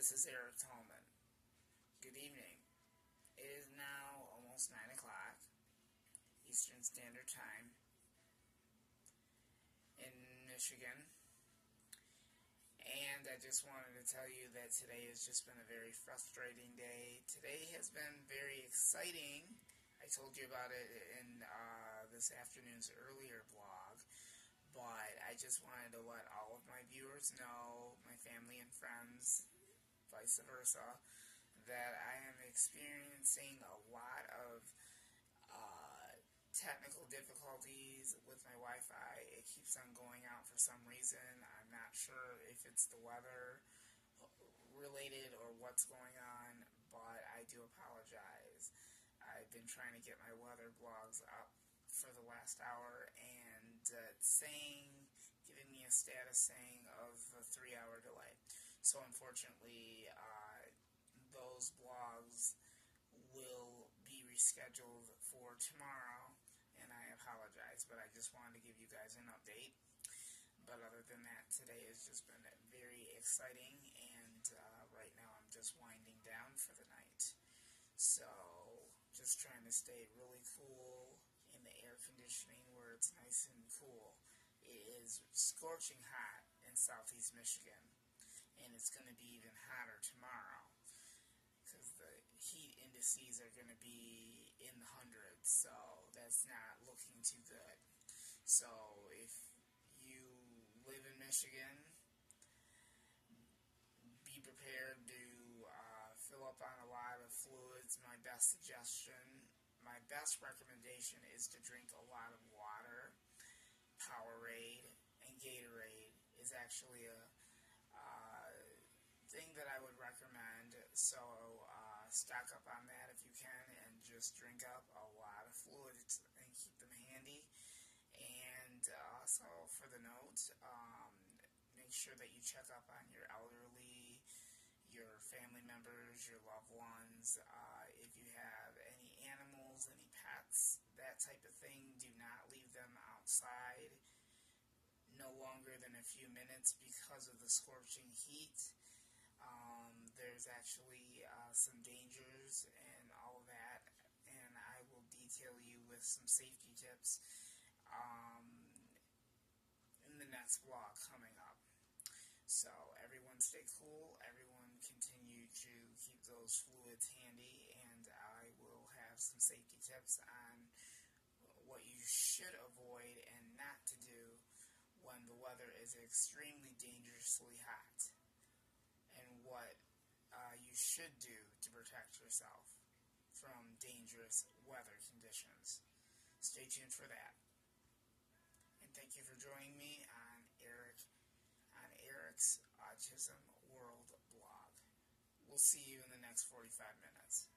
This is Eric Tallman. Good evening. It is now almost 9 o'clock Eastern Standard Time in Michigan. And I just wanted to tell you that today has just been a very frustrating day. Today has been very exciting. I told you about it in uh, this afternoon's earlier blog. But I just wanted to let all of my viewers know, my family and friends, vice versa, that I am experiencing a lot of uh, technical difficulties with my Wi-Fi. It keeps on going out for some reason. I'm not sure if it's the weather related or what's going on, but I do apologize. I've been trying to get my weather blogs up for the last hour and uh, saying, giving me a status saying of a three hour delay. So unfortunately, uh, those blogs will be rescheduled for tomorrow, and I apologize, but I just wanted to give you guys an update. But other than that, today has just been very exciting, and uh, right now I'm just winding down for the night. So, just trying to stay really cool in the air conditioning where it's nice and cool. It is scorching hot in southeast Michigan, and it's going to be even hotter tomorrow because the heat indices are going to be in the hundreds, so that's not looking too good. So if you live in Michigan, be prepared to uh, fill up on a lot of fluids. My best suggestion, my best recommendation is to drink a lot of water. Powerade and Gatorade is actually a So uh, stock up on that if you can and just drink up a lot of fluids and keep them handy. And uh, also for the note, um, make sure that you check up on your elderly, your family members, your loved ones. Uh, if you have any animals, any pets, that type of thing, do not leave them outside no longer than a few minutes because of the scorching heat. Um, there's actually uh, some dangers and all of that, and I will detail you with some safety tips um, in the next vlog coming up. So everyone stay cool, everyone continue to keep those fluids handy, and I will have some safety tips on what you should avoid and not to do when the weather is extremely dangerously hot and what uh, you should do to protect yourself from dangerous weather conditions. Stay tuned for that. And thank you for joining me on Eric on Eric's Autism World blog. We'll see you in the next 45 minutes.